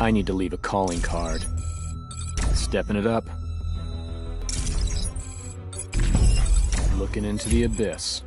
I need to leave a calling card. Stepping it up. Looking into the abyss.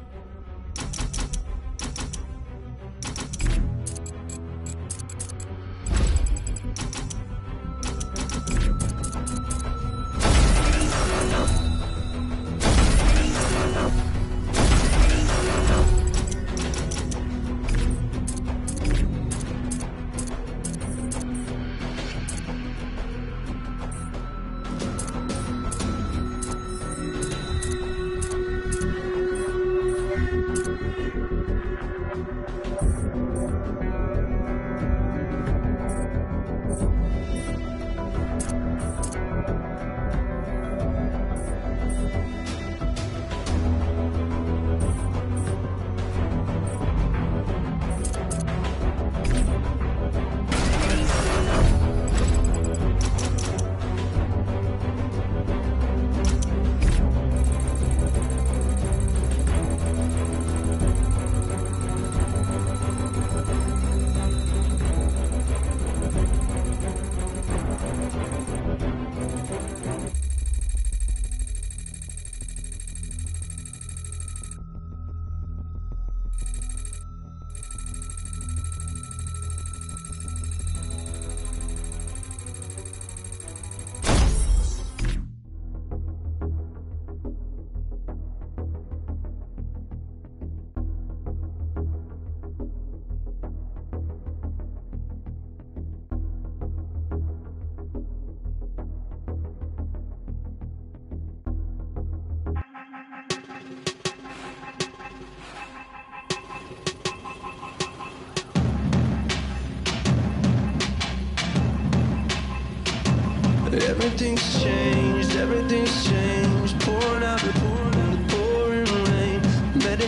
Everything's changed, everything's changed. Pouring out the pouring, the pouring rain.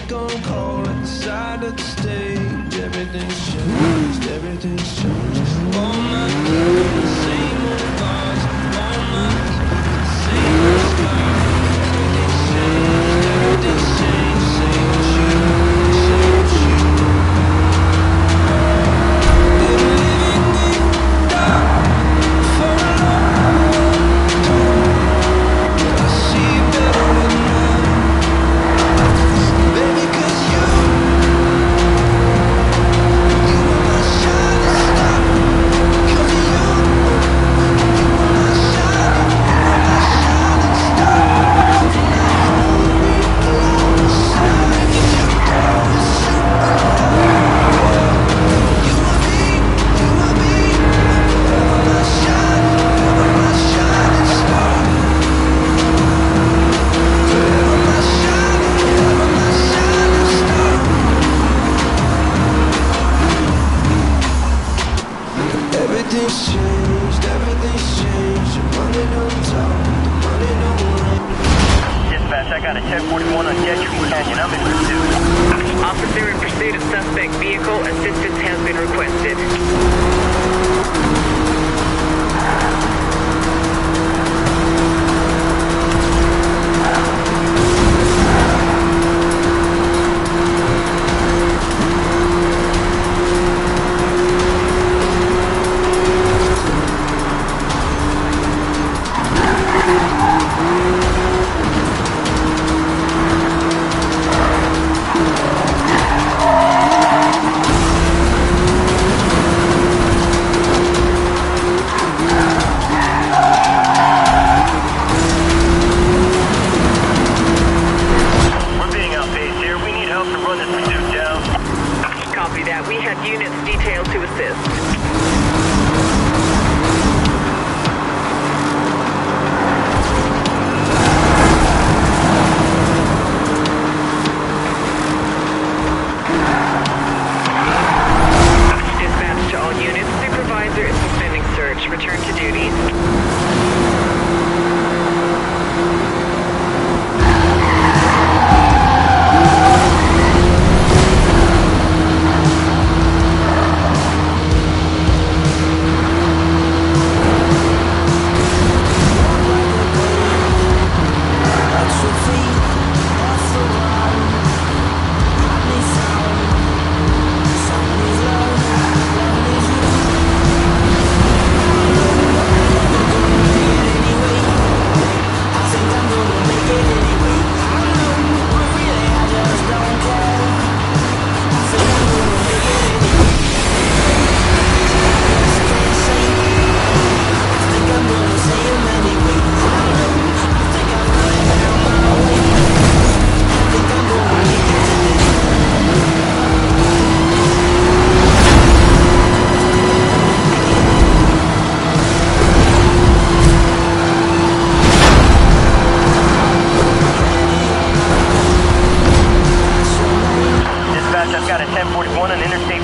Go cold at the side of the stage. Everything's changed, everything's changed. Officer in pursuit of suspect vehicle. Assistance has been requested. duties. 1 on Interstate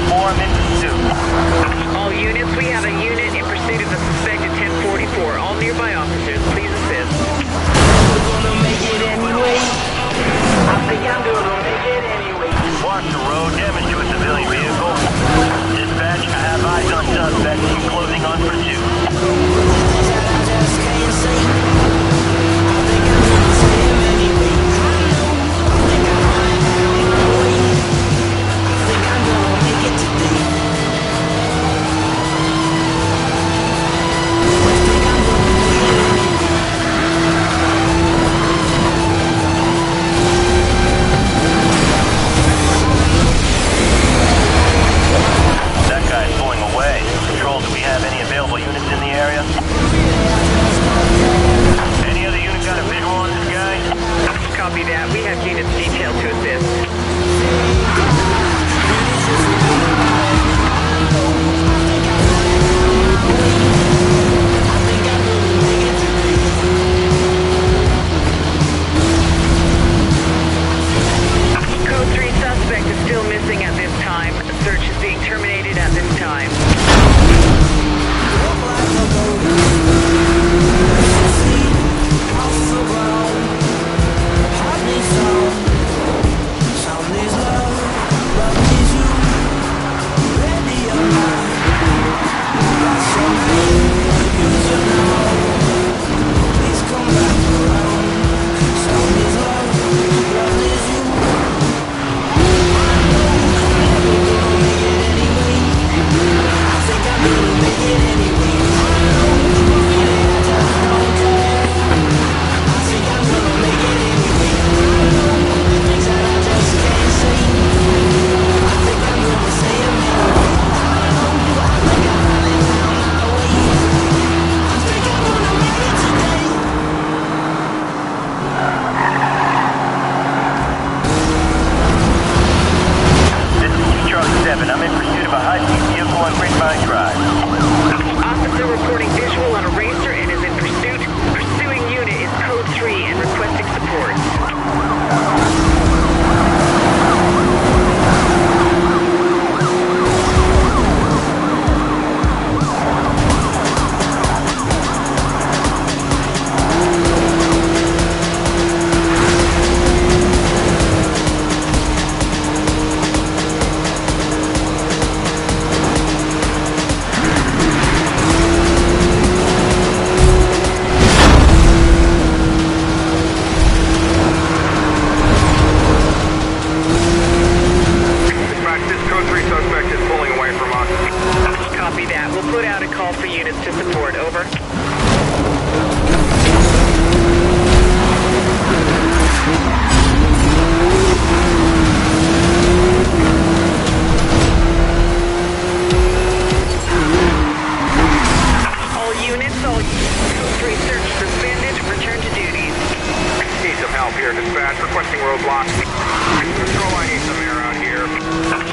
here, dispatch. Requesting roadblock. Control, I need some air out here.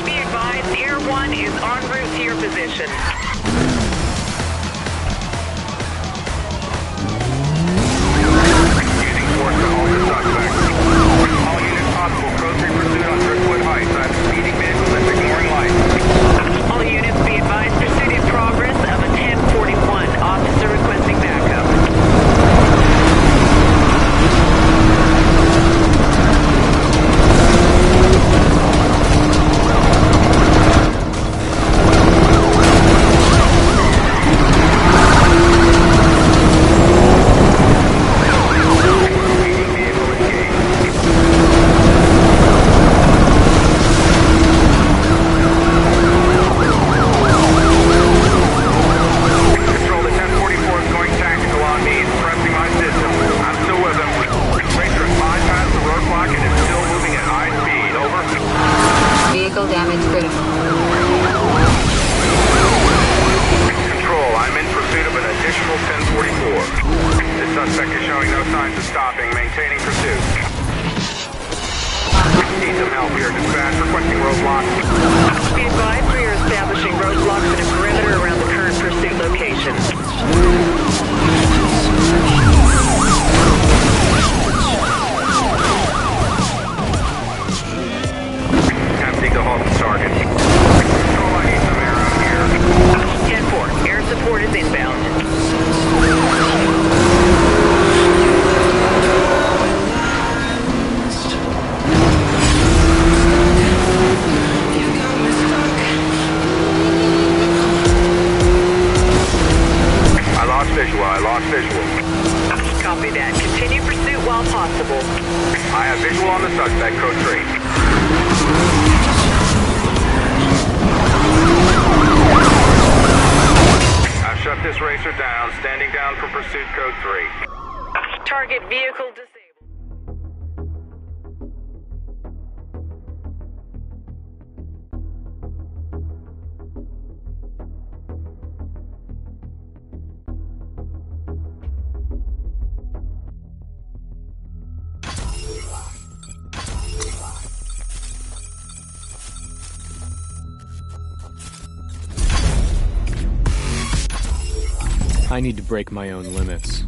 Be advised, Air 1 is en route to your position. Using force to halt the suspect. All units possible. Code 3 pursuit on Driftwood Heights. I have speeding vehicle that's ignoring lights. Control, I'm in pursuit of an additional 1044. This suspect is showing no signs of stopping, maintaining pursuit. Need some help here, dispatch. Requesting roadblock. Be advised, we are establishing roadblocks in a perimeter around the current pursuit location. Attempting to halt the target. Control, I need some air out here. 10-4, air support is inbound. I lost visual, I lost visual. Copy that. Continue pursuit while possible. I have visual on the suspect, code 3. Shut this racer down, standing down for pursuit code 3. Target vehicle I need to break my own limits.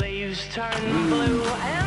Leaves turn blue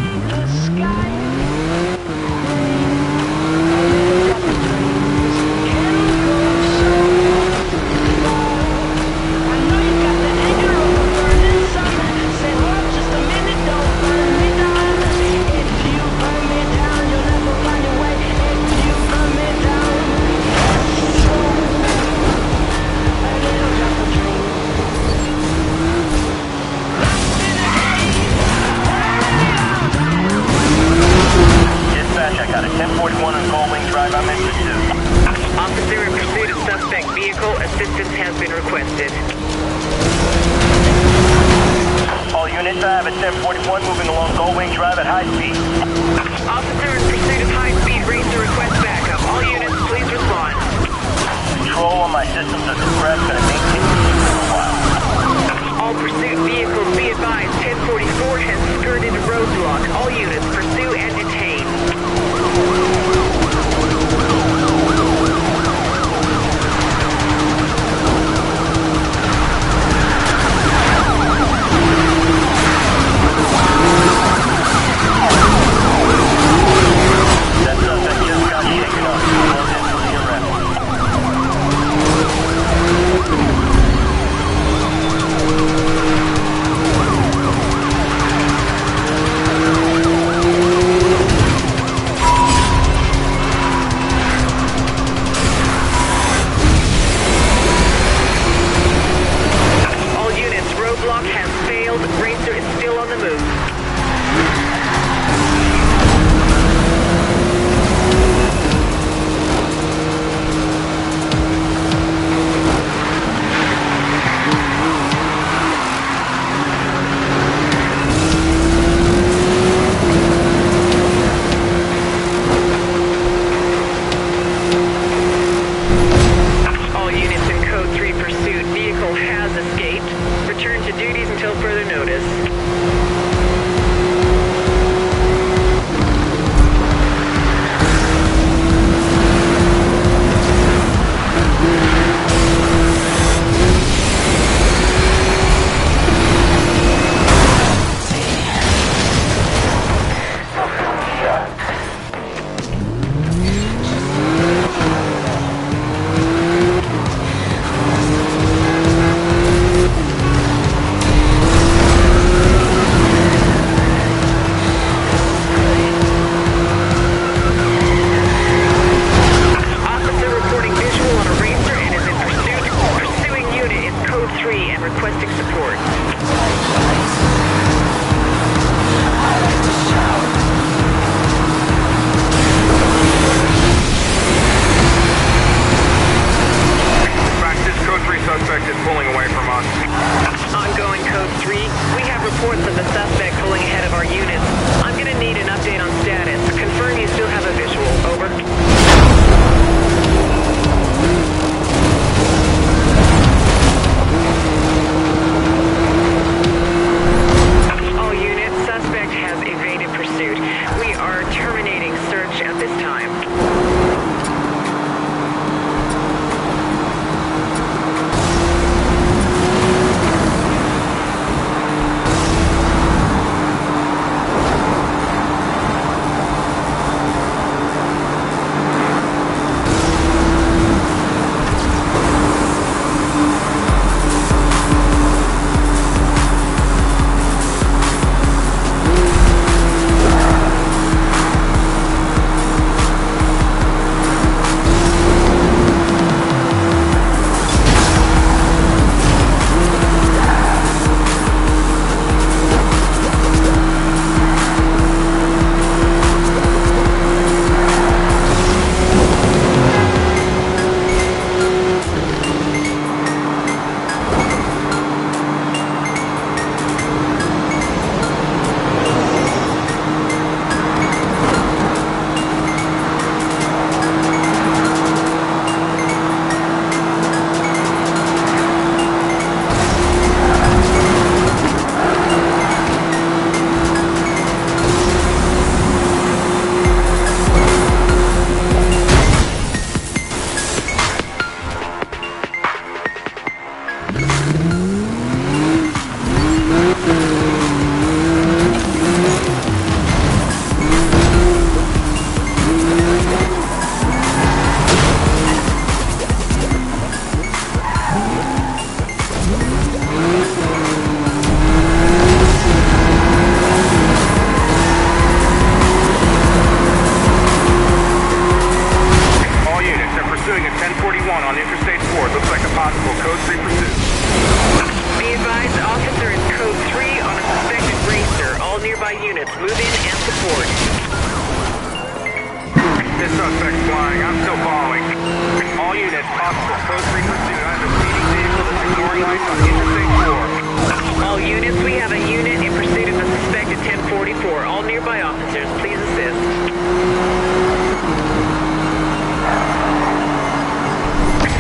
4. All nearby officers, please assist.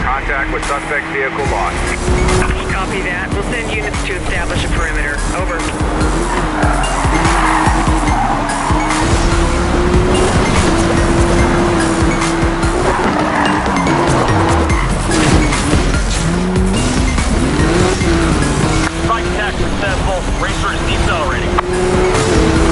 Contact with suspect vehicle lost. Copy that. We'll send units to establish a perimeter. Over. Flight attack successful. Racer is decelerating.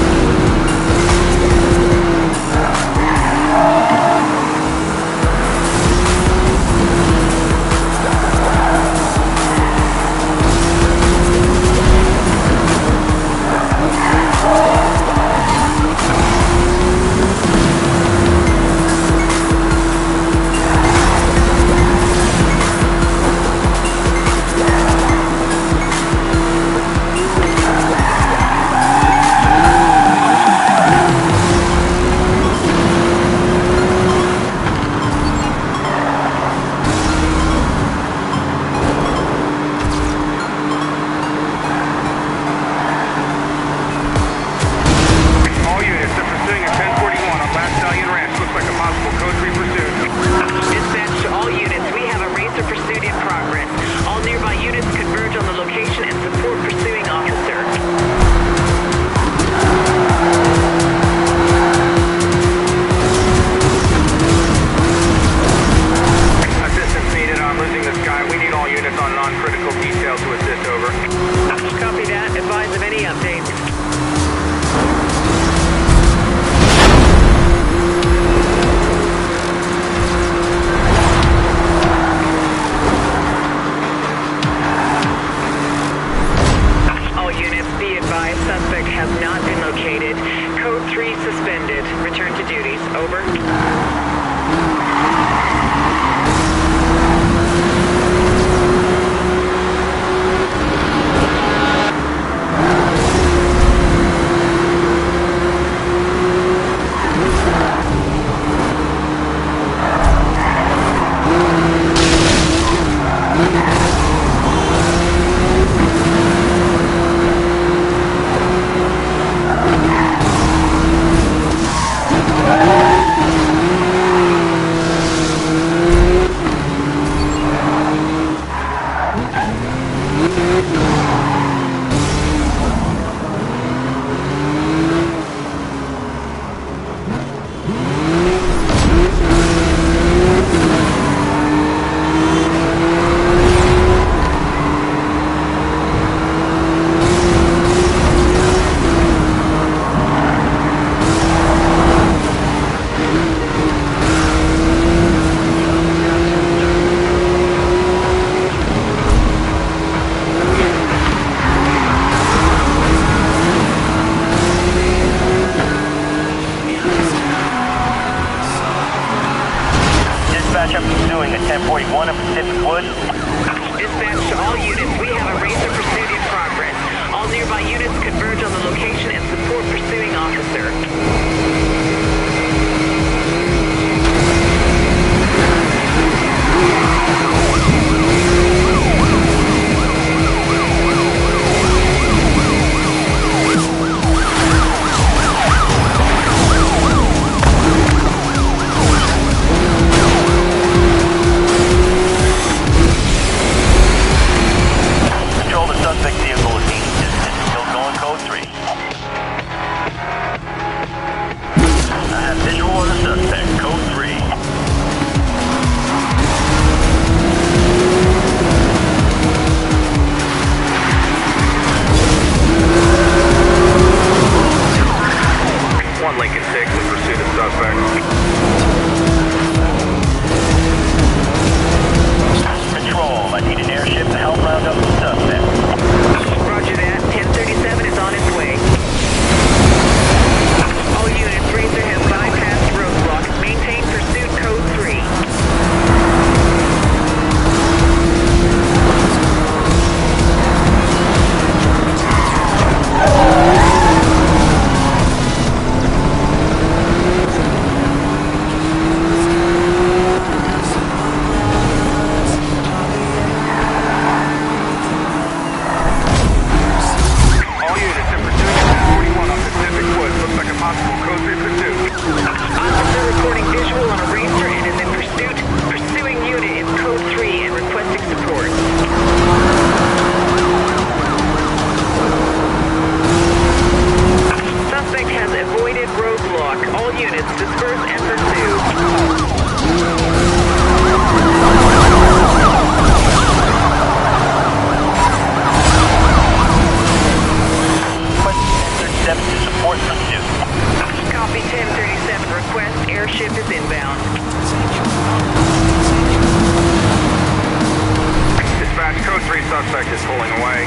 Suspect is pulling away.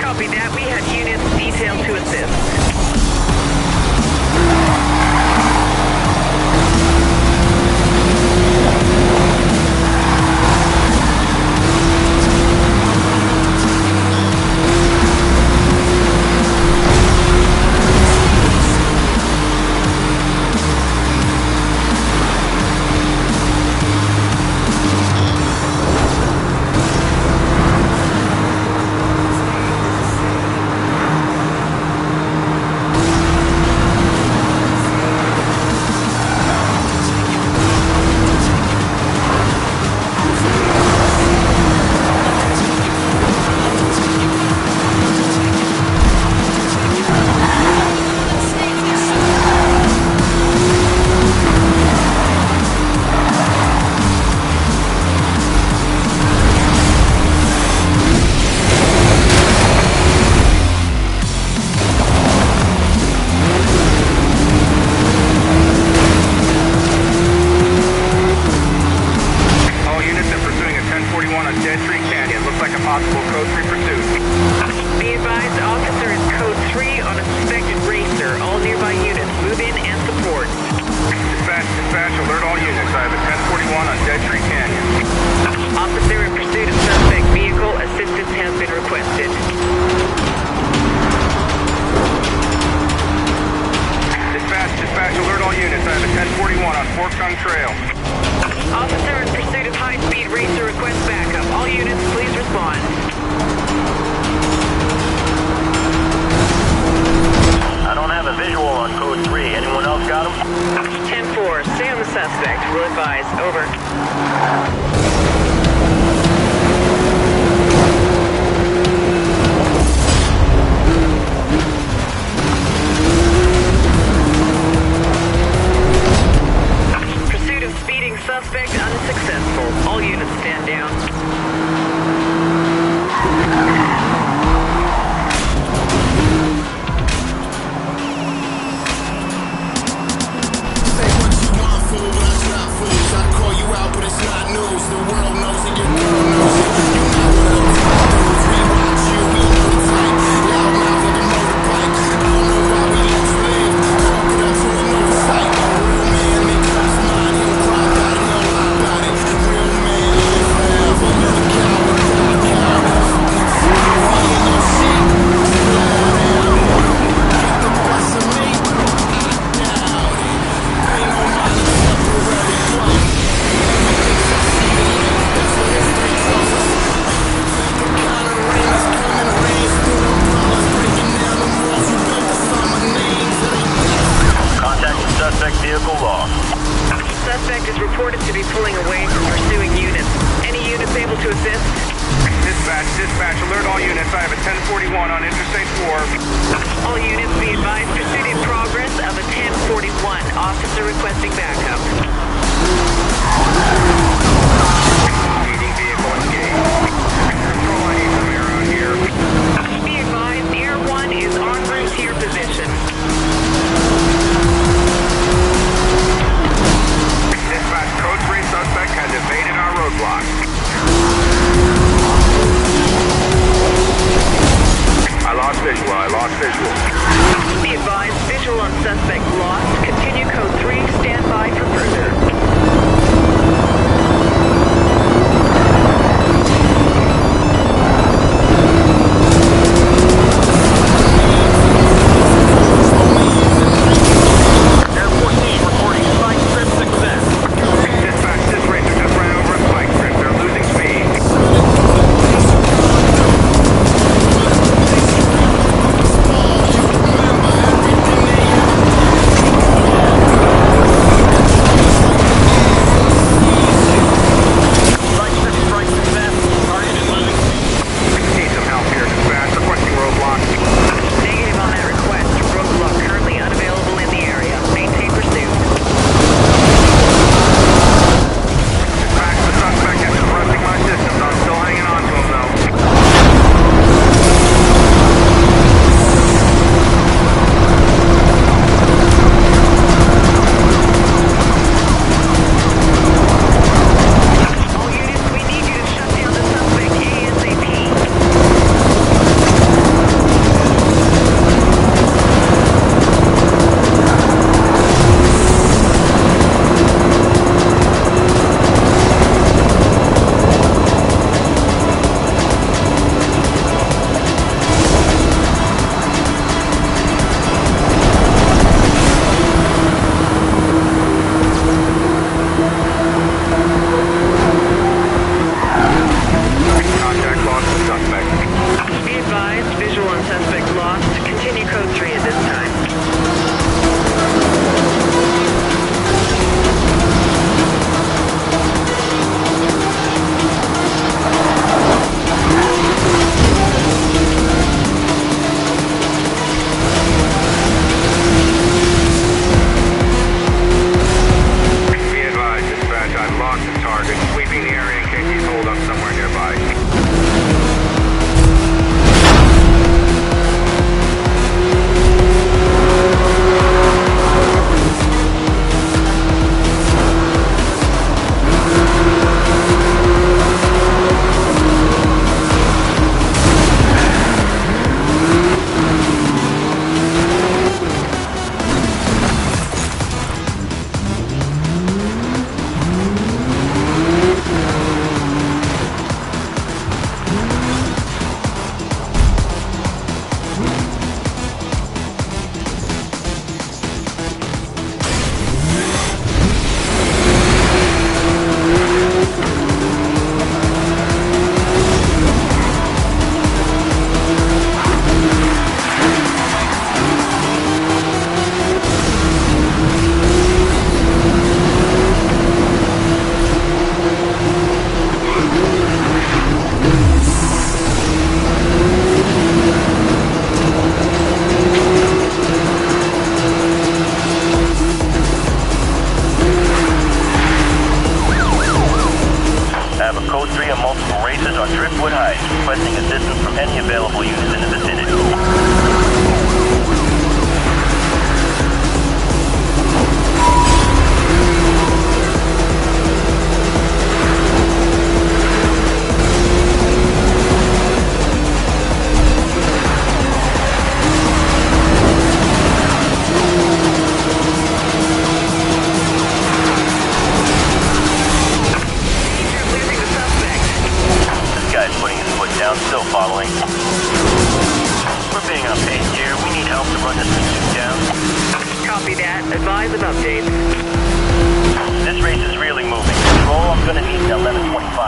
Copy that. We have units detailed to assist. backup.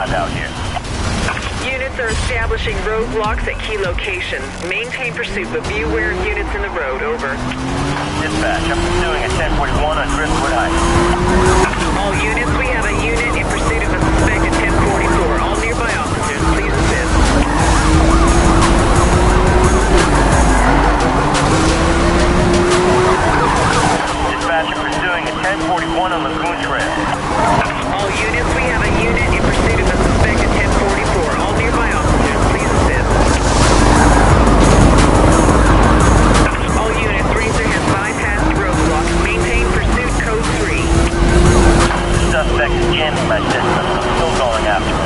find out here. Units are establishing roadblocks at key locations. Maintain pursuit, but be aware of units in the road. Over. Dispatch, I'm pursuing at 1041 on Driftwood Heights. All units, we have a unit in pursuit of a suspected 1044. All nearby officers, please assist. Dispatch. I'm pursuing at 1041 on Lagoon Trail. All units, we have a unit seconds, channeling my system. I'm still going after